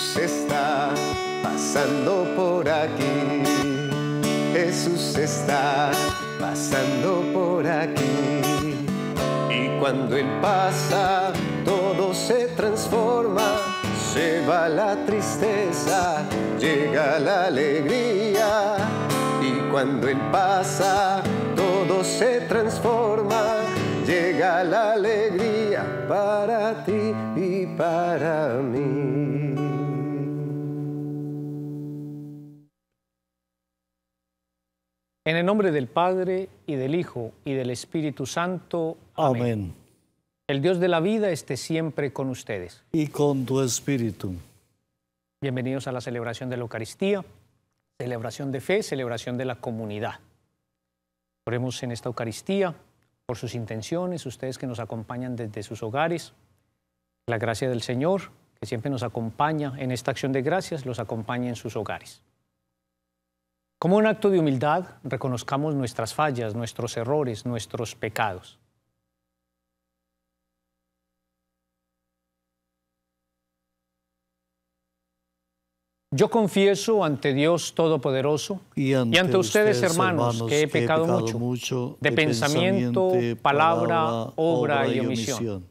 Jesús está pasando por aquí. Jesús está pasando por aquí. Y cuando Él pasa, todo se transforma. Se va la tristeza, llega la alegría. Y cuando Él pasa, todo se transforma. Llega la alegría para ti y para mí. En el nombre del Padre y del Hijo y del Espíritu Santo. Amén. Amén. El Dios de la vida esté siempre con ustedes. Y con tu espíritu. Bienvenidos a la celebración de la Eucaristía, celebración de fe, celebración de la comunidad. Oremos en esta Eucaristía por sus intenciones, ustedes que nos acompañan desde sus hogares. La gracia del Señor, que siempre nos acompaña en esta acción de gracias, los acompañe en sus hogares. Como un acto de humildad, reconozcamos nuestras fallas, nuestros errores, nuestros pecados. Yo confieso ante Dios Todopoderoso Y ante, y ante ustedes, hermanos, que he pecado, mucho, de pensamiento, palabra, obra y omisión.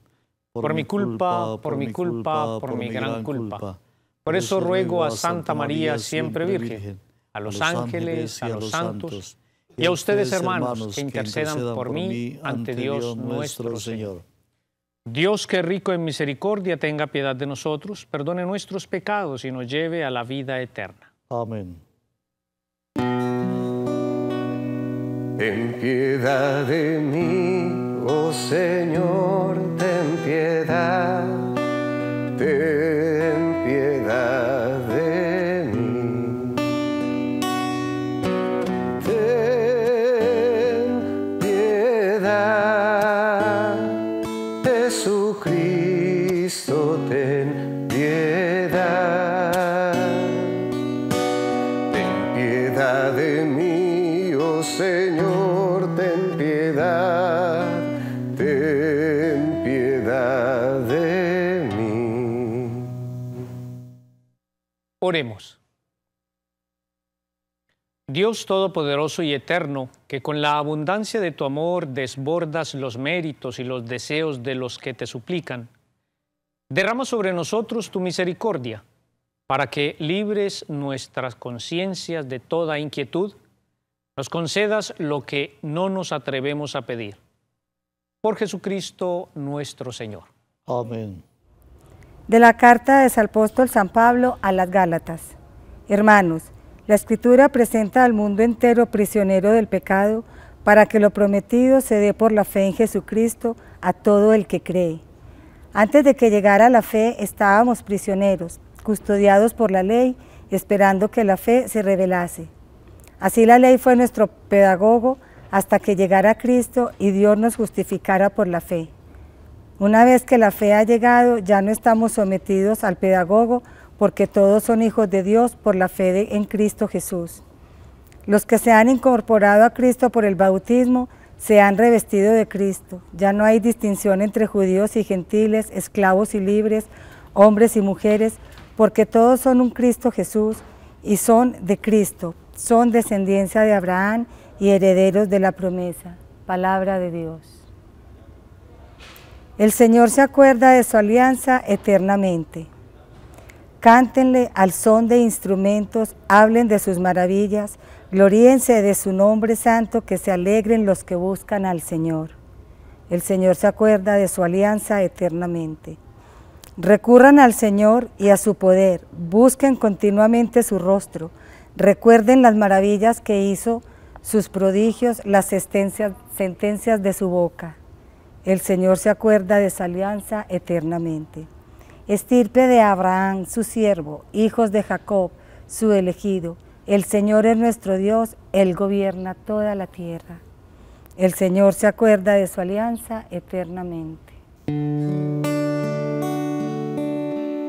Por mi culpa, por mi culpa, por mi gran culpa. Por eso ruego a Santa María, siempre Virgen, a los ángeles, a los santos y a ustedes, hermanos, que intercedan por mí ante Dios nuestro Señor. Dios que rico en misericordia, tenga piedad de nosotros, perdone nuestros pecados y nos lleve a la vida eterna. Amén. Ten piedad de mí, oh Señor, ten piedad, ten piedad Oremos. Dios Todopoderoso y Eterno, que con la abundancia de tu amor desbordas los méritos y los deseos de los que te suplican, derrama sobre nosotros tu misericordia, para que libres nuestras conciencias de toda inquietud, nos concedas lo que no nos atrevemos a pedir. Por Jesucristo nuestro Señor. Amén. De la carta de apóstol San Pablo a las Gálatas. Hermanos, la Escritura presenta al mundo entero prisionero del pecado para que lo prometido se dé por la fe en Jesucristo a todo el que cree. Antes de que llegara la fe estábamos prisioneros, custodiados por la ley, esperando que la fe se revelase. Así la ley fue nuestro pedagogo hasta que llegara Cristo y Dios nos justificara por la fe. Una vez que la fe ha llegado, ya no estamos sometidos al pedagogo, porque todos son hijos de Dios por la fe en Cristo Jesús. Los que se han incorporado a Cristo por el bautismo se han revestido de Cristo. Ya no hay distinción entre judíos y gentiles, esclavos y libres, hombres y mujeres, porque todos son un Cristo Jesús y son de Cristo, son descendencia de Abraham y herederos de la promesa. Palabra de Dios. El Señor se acuerda de su alianza eternamente. Cántenle al son de instrumentos, hablen de sus maravillas, gloríense de su nombre santo, que se alegren los que buscan al Señor. El Señor se acuerda de su alianza eternamente. Recurran al Señor y a su poder, busquen continuamente su rostro, recuerden las maravillas que hizo, sus prodigios, las sentencias, de su boca. El Señor se acuerda de su alianza eternamente. Estirpe de Abraham, su siervo, hijos de Jacob, su elegido. El Señor es nuestro Dios, Él gobierna toda la tierra. El Señor se acuerda de su alianza eternamente.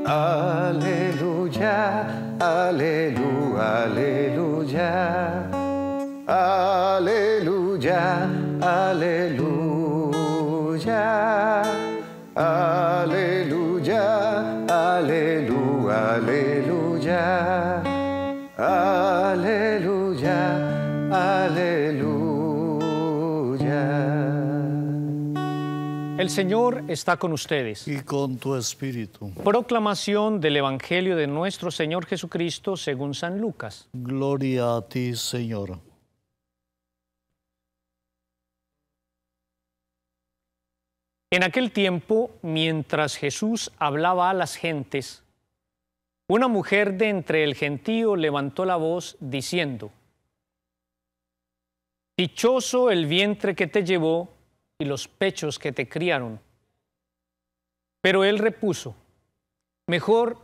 Aleluya, aleluya, aleluya. Aleluya, aleluya. Aleluya, aleluya, aleluya. aleluya, aleluya. El Señor está con ustedes. Y con tu espíritu. Proclamación del Evangelio de nuestro Señor Jesucristo según San Lucas. Gloria a ti, Señor. En aquel tiempo, mientras Jesús hablaba a las gentes, una mujer de entre el gentío levantó la voz diciendo, Dichoso el vientre que te llevó y los pechos que te criaron. Pero él repuso, mejor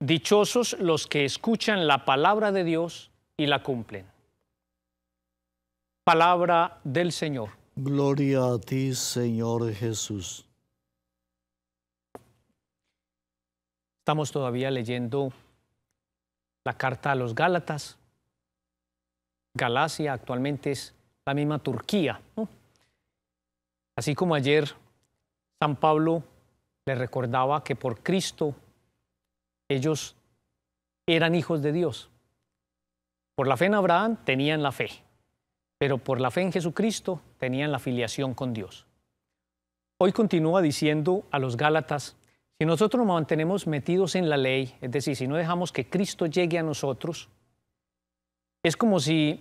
dichosos los que escuchan la palabra de Dios y la cumplen. Palabra del Señor. Gloria a ti, Señor Jesús. Estamos todavía leyendo la carta a los Gálatas. Galacia actualmente es la misma Turquía. Así como ayer San Pablo le recordaba que por Cristo ellos eran hijos de Dios. Por la fe en Abraham tenían la fe, pero por la fe en Jesucristo tenían la filiación con Dios. Hoy continúa diciendo a los Gálatas, si nosotros nos mantenemos metidos en la ley, es decir, si no dejamos que Cristo llegue a nosotros, es como si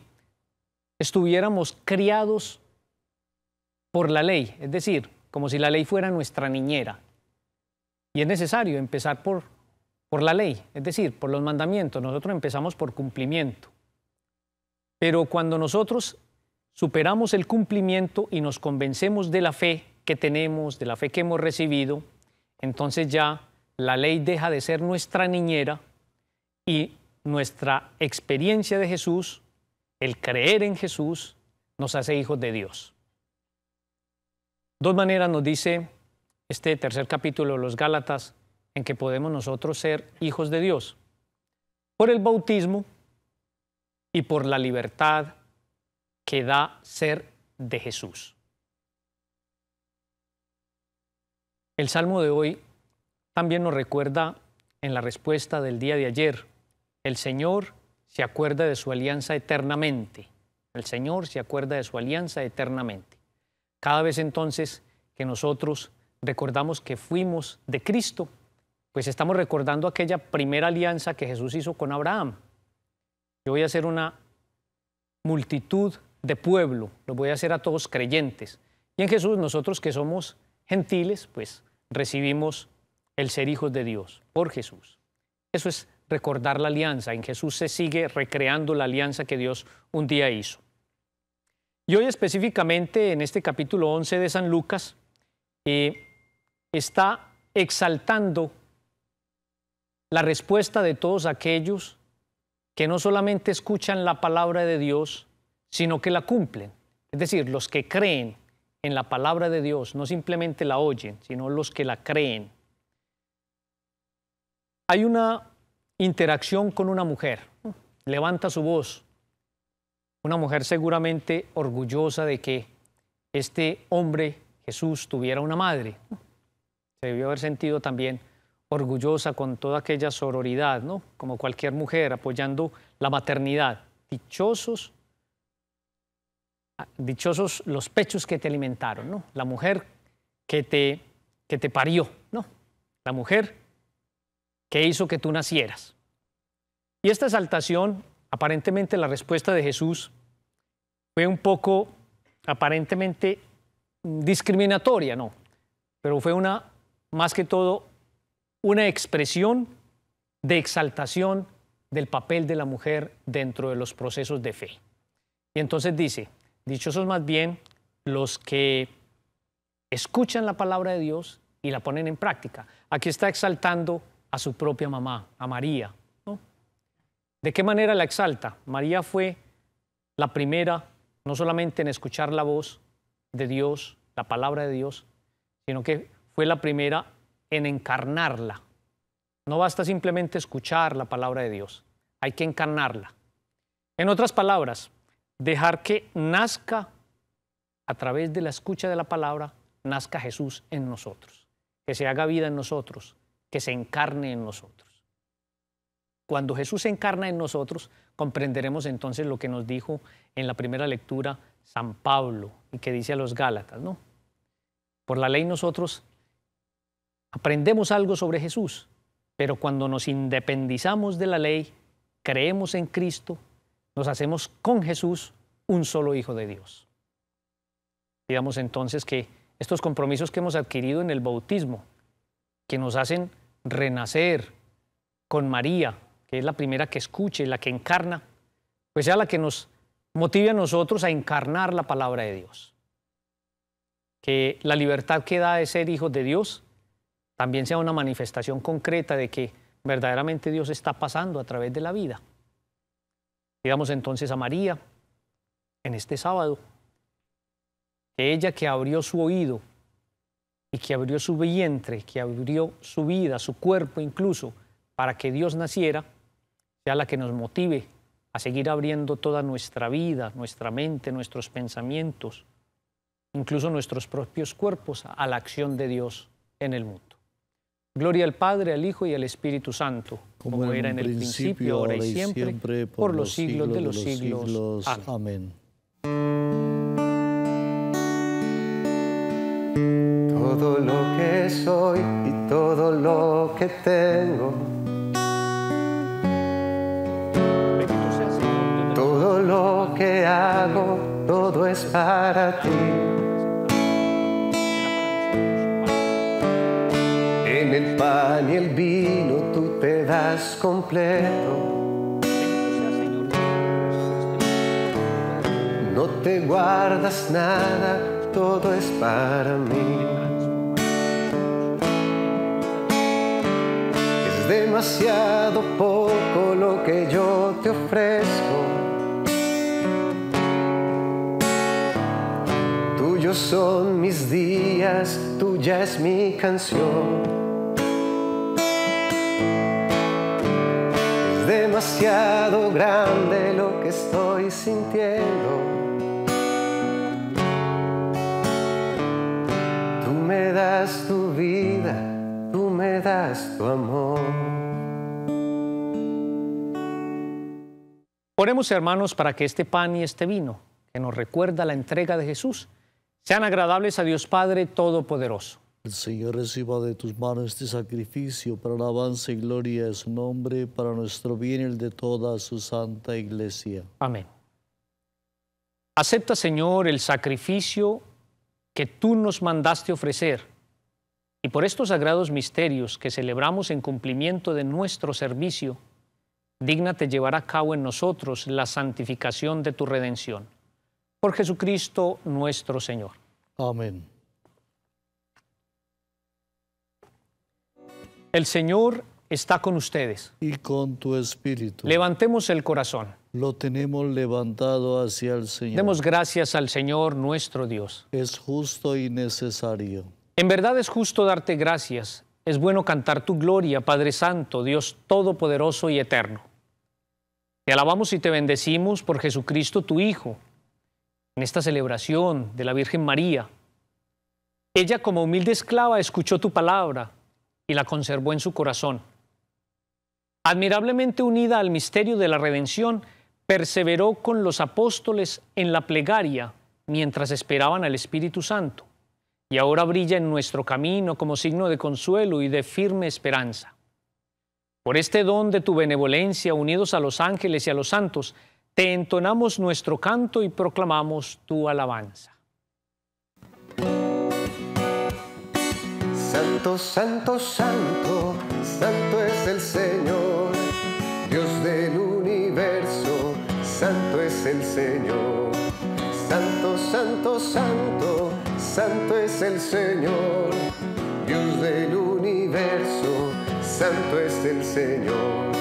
estuviéramos criados por la ley, es decir, como si la ley fuera nuestra niñera. Y es necesario empezar por, por la ley, es decir, por los mandamientos. Nosotros empezamos por cumplimiento. Pero cuando nosotros superamos el cumplimiento y nos convencemos de la fe que tenemos, de la fe que hemos recibido, entonces ya la ley deja de ser nuestra niñera y nuestra experiencia de Jesús, el creer en Jesús, nos hace hijos de Dios. Dos maneras nos dice este tercer capítulo de los Gálatas en que podemos nosotros ser hijos de Dios. Por el bautismo y por la libertad que da ser de Jesús. El salmo de hoy también nos recuerda en la respuesta del día de ayer, el Señor se acuerda de su alianza eternamente. El Señor se acuerda de su alianza eternamente. Cada vez entonces que nosotros recordamos que fuimos de Cristo, pues estamos recordando aquella primera alianza que Jesús hizo con Abraham. Yo voy a hacer una multitud de pueblo, lo voy a hacer a todos creyentes. Y en Jesús nosotros que somos gentiles, pues recibimos el ser hijos de Dios por Jesús. Eso es recordar la alianza. En Jesús se sigue recreando la alianza que Dios un día hizo. Y hoy específicamente en este capítulo 11 de San Lucas eh, está exaltando la respuesta de todos aquellos que no solamente escuchan la palabra de Dios, sino que la cumplen. Es decir, los que creen en la palabra de Dios, no simplemente la oyen, sino los que la creen. Hay una interacción con una mujer, levanta su voz, una mujer seguramente orgullosa de que este hombre, Jesús, tuviera una madre. Se debió haber sentido también orgullosa con toda aquella sororidad, ¿no? Como cualquier mujer, apoyando la maternidad. Dichosos, dichosos los pechos que te alimentaron, ¿no? La mujer que te, que te parió, ¿no? La mujer que hizo que tú nacieras. Y esta exaltación, aparentemente la respuesta de Jesús, fue un poco aparentemente discriminatoria, no, pero fue una, más que todo, una expresión de exaltación del papel de la mujer dentro de los procesos de fe. Y entonces dice, dichosos más bien los que escuchan la palabra de Dios y la ponen en práctica. Aquí está exaltando a su propia mamá, a María. ¿De qué manera la exalta? María fue la primera no solamente en escuchar la voz de Dios, la palabra de Dios, sino que fue la primera en encarnarla. No basta simplemente escuchar la palabra de Dios, hay que encarnarla. En otras palabras, dejar que nazca a través de la escucha de la palabra, nazca Jesús en nosotros, que se haga vida en nosotros, que se encarne en nosotros. cuando Jesús se encarna en nosotros, comprenderemos entonces lo que nos dijo en la primera lectura San Pablo y que dice a los Gálatas, ¿no? Por la ley nosotros aprendemos algo sobre Jesús, pero cuando nos independizamos de la ley, creemos en Cristo, nos hacemos con Jesús un solo Hijo de Dios. Digamos entonces que estos compromisos que hemos adquirido en el bautismo, que nos hacen renacer con María, que es la primera que escuche, la que encarna, pues sea la que nos motive a nosotros a encarnar la palabra de Dios. Que la libertad que da de ser hijos de Dios también sea una manifestación concreta de que verdaderamente Dios está pasando a través de la vida. Digamos entonces a María en este sábado, que ella que abrió su oído y que abrió su vientre, que abrió su vida, su cuerpo incluso, para que Dios naciera, sea la que nos motive a seguir abriendo toda nuestra vida, nuestra mente, nuestros pensamientos, incluso nuestros propios cuerpos a la acción de Dios en el mundo. Gloria al Padre, al Hijo y al Espíritu Santo, como, era en el principio, ahora y siempre, por, los siglos de los siglos. Amén. Todo lo que soy y todo lo que tengo. Todo lo que hago, todo es para ti. En el pan y el vino te das completo. No te guardas nada, todo es para mí. Es demasiado poco lo que yo te ofrezco. Tuyos son mis días, tuya es mi canción. Demasiado grande lo que estoy sintiendo. Tú me das tu vida, tú me das tu amor. Oremos hermanos para que este pan y este vino, que nos recuerda la entrega de Jesús, sean agradables a Dios Padre Todopoderoso. El Señor reciba de tus manos este sacrificio para alabanza y gloria de su nombre, para nuestro bien y el de toda su santa iglesia. Amén. Acepta, Señor, el sacrificio que tú nos mandaste ofrecer y por estos sagrados misterios que celebramos en cumplimiento de nuestro servicio, dígnate llevar a cabo en nosotros la santificación de tu redención. Por Jesucristo nuestro Señor. Amén. El Señor está con ustedes. Y con tu espíritu. Levantemos el corazón. Lo tenemos levantado hacia el Señor. Demos gracias al Señor nuestro Dios. Es justo y necesario. En verdad es justo darte gracias. Es bueno cantar tu gloria, Padre Santo, Dios Todopoderoso y Eterno. Te alabamos y te bendecimos por Jesucristo tu Hijo, en esta celebración de la Virgen María. Ella como humilde esclava escuchó tu palabra y la conservó en su corazón. Admirablemente unida al misterio de la redención, perseveró con los apóstoles en la plegaria mientras esperaban al Espíritu Santo, y ahora brilla en nuestro camino como signo de consuelo y de firme esperanza. Por este don de tu benevolencia, unidos a los ángeles y a los santos, te entonamos nuestro canto y proclamamos tu alabanza. Santo, santo, santo, santo es el Señor, Dios del universo, santo es el Señor. Santo, santo, santo, santo es el Señor, Dios del universo, santo es el Señor.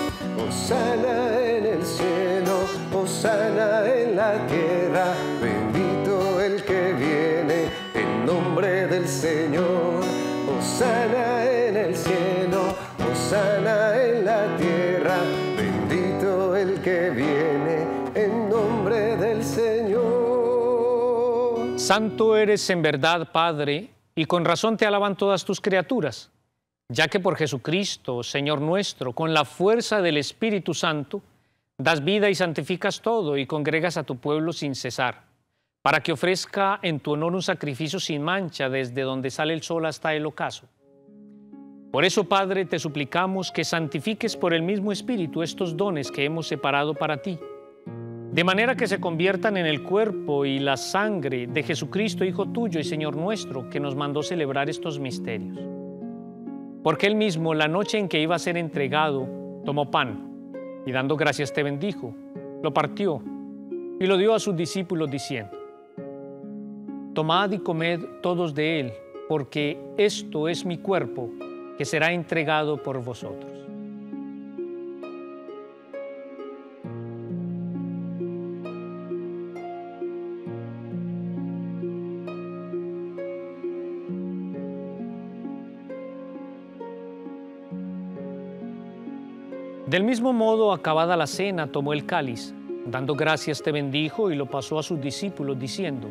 sana en el cielo, sana en la tierra, bendito el que viene en nombre del Señor. Osana en el cielo, Osana en la tierra, bendito el que viene en nombre del Señor. Santo eres en verdad, Padre, y con razón te alaban todas tus criaturas. ya que por Jesucristo, Señor nuestro, con la fuerza del Espíritu Santo, das vida y santificas todo y congregas a tu pueblo sin cesar, para que ofrezca en tu honor un sacrificio sin mancha desde donde sale el sol hasta el ocaso. Por eso, Padre, te suplicamos que santifiques por el mismo Espíritu estos dones que hemos separado para ti, de manera que se conviertan en el cuerpo y la sangre de Jesucristo, Hijo tuyo y Señor nuestro, que nos mandó celebrar estos misterios porque él mismo, la noche en que iba a ser entregado, tomó pan y dando gracias te bendijo, lo partió y lo dio a sus discípulos diciendo, Tomad y comed todos de él, porque esto es mi cuerpo que será entregado por vosotros. Del mismo modo, acabada la cena, tomó el cáliz, dando gracias te bendijo y lo pasó a sus discípulos, diciendo,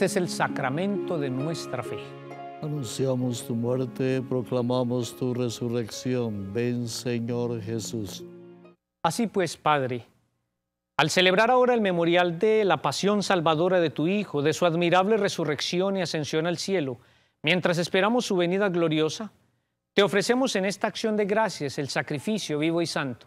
Este es el sacramento de nuestra fe. Anunciamos tu muerte, proclamamos tu resurrección. Ven, Señor Jesús. Así pues, Padre, al celebrar ahora el memorial de la pasión salvadora de tu Hijo, de su admirable resurrección y ascensión al cielo, mientras esperamos su venida gloriosa, te ofrecemos en esta acción de gracias el sacrificio vivo y santo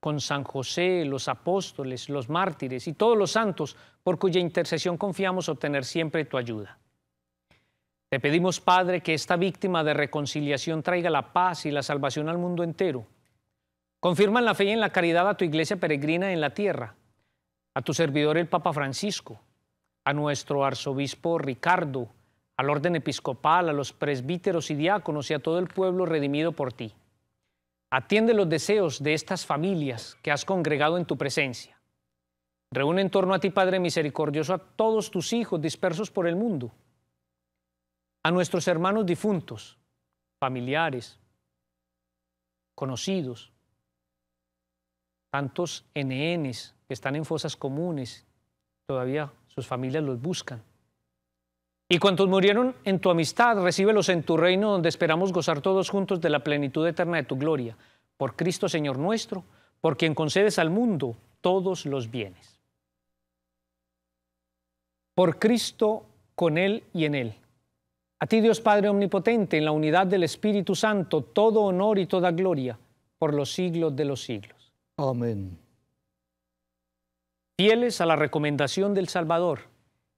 con San José, los apóstoles, los mártires y todos los santos, por cuya intercesión confiamos obtener siempre tu ayuda. Te pedimos, Padre, que esta víctima de reconciliación traiga la paz y la salvación al mundo entero. Confirma en la fe y en la caridad a tu iglesia peregrina en la tierra, a tu servidor el Papa Francisco, a nuestro arzobispo Ricardo, al orden episcopal, a los presbíteros y diáconos y a todo el pueblo redimido por ti. Atiende los deseos de estas familias que has congregado en tu presencia. Reúne en torno a ti, Padre misericordioso, a todos tus hijos dispersos por el mundo, a nuestros hermanos difuntos, familiares, conocidos, tantos NNs que están en fosas comunes, todavía sus familias los buscan. Y cuantos murieron en tu amistad, recíbelos en tu reino, donde esperamos gozar todos juntos de la plenitud eterna de tu gloria. Por Cristo Señor nuestro, por quien concedes al mundo todos los bienes. Por Cristo, con Él y en Él. A ti Dios Padre Omnipotente, en la unidad del Espíritu Santo, todo honor y toda gloria, por los siglos de los siglos. Amén. Fieles a la recomendación del Salvador,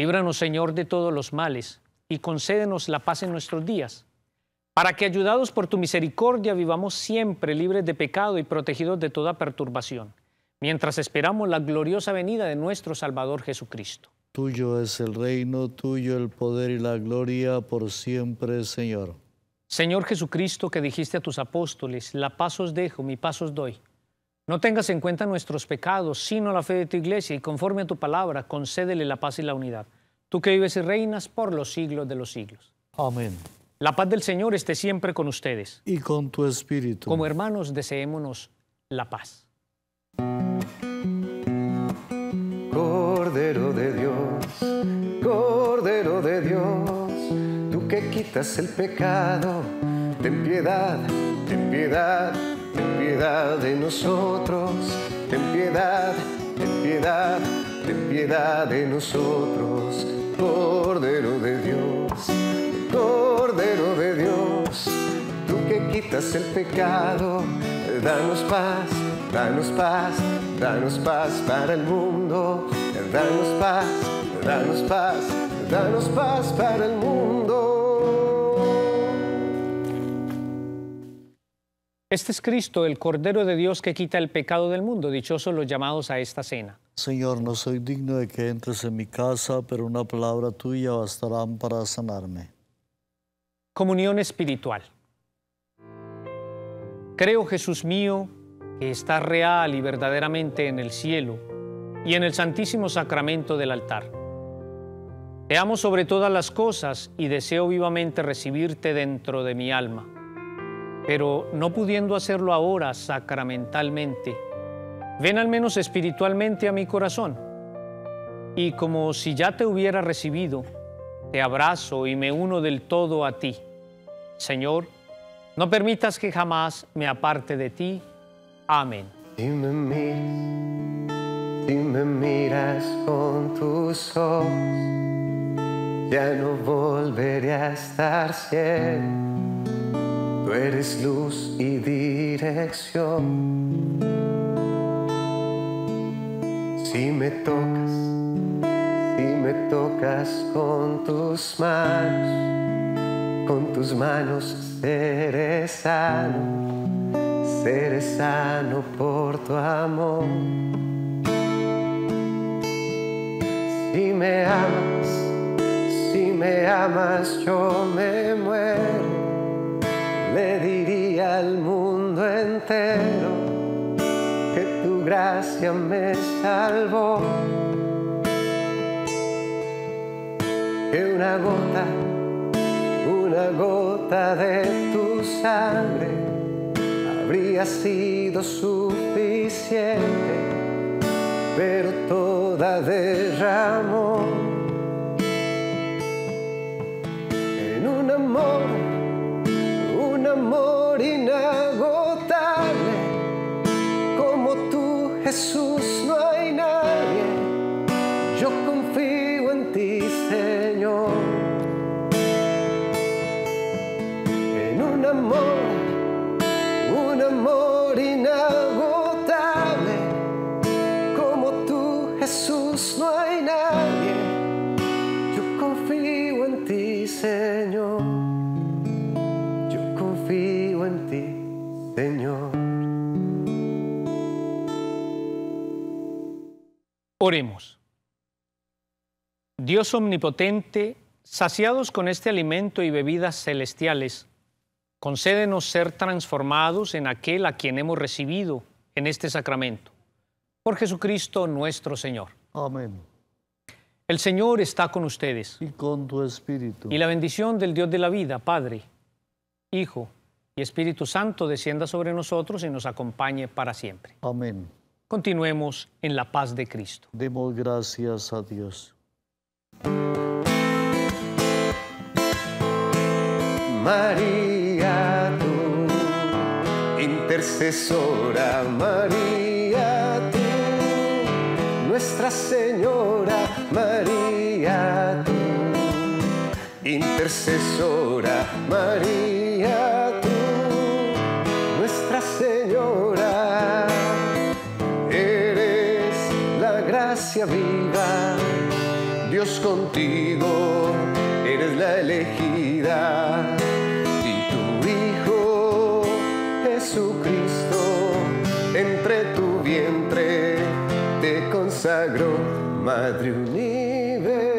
Líbranos, Señor, de todos los males y concédenos la paz en nuestros días, para que, ayudados por tu misericordia, vivamos siempre libres de pecado y protegidos de toda perturbación, mientras esperamos la gloriosa venida de nuestro Salvador Jesucristo. Tuyo es el reino, tuyo el poder y la gloria por siempre, Señor. Señor Jesucristo, que dijiste a tus apóstoles, la paz os dejo, mi paz os doy. No tengas en cuenta nuestros pecados, sino la fe de tu iglesia, y conforme a tu palabra, concédele la paz y la unidad tú que vives y reinas por los siglos de los siglos. Amén. La paz del Señor esté siempre con ustedes. Y con tu espíritu. Como hermanos, deseémonos la paz. Cordero de Dios, Cordero de Dios, tú que quitas el pecado, ten piedad, ten piedad, ten piedad de nosotros, ten piedad, ten piedad, ten piedad de nosotros, Cordero de Dios, Cordero de Dios, tú que quitas el pecado, danos paz, danos paz, danos paz para el mundo, danos paz, danos paz, danos paz para el mundo. Este es Cristo, el Cordero de Dios que quita el pecado del mundo. Dichosos los llamados a esta cena. Señor, no soy digno de que entres en mi casa, pero una palabra tuya bastarán para sanarme. Comunión espiritual. Creo, Jesús mío, que está real y verdaderamente en el cielo y en el santísimo sacramento del altar. Te amo sobre todas las cosas y deseo vivamente recibirte dentro de mi alma, pero no pudiendo hacerlo ahora sacramentalmente, ven al menos espiritualmente a mi corazón y como si ya te hubiera recibido, te abrazo y me uno del todo a ti. Señor, no permitas que jamás me aparte de ti. Amén. Si me miras, me miras con tus ojos, ya no volveré a estar ciego. Tú eres luz y dirección. Si me tocas, si me tocas con tus manos, con tus manos seré sano seré sano por tu amor. Si me amas, si me amas, yo me muero. Le diría al mundo entero que tu gracia me salvó. Que una gota, una gota de tu sangre habría sido suficiente, pero toda derramó en un amor, Oremos. Dios omnipotente, saciados con este alimento y bebidas celestiales, concédenos ser transformados en aquel a quien hemos recibido en este sacramento. Por Jesucristo nuestro Señor. Amén. El Señor está con ustedes. Y con tu espíritu. Y la bendición del Dios de la vida, Padre, Hijo y Espíritu Santo descienda sobre nosotros y nos acompañe para siempre. Amén. Continuemos en la paz de Cristo. Demos gracias a Dios. María intercesora María, tú, Nuestra Señora María, tú, intercesora María, Dios contigo, eres la elegida entre tu vientre te consagro, Madre Universal.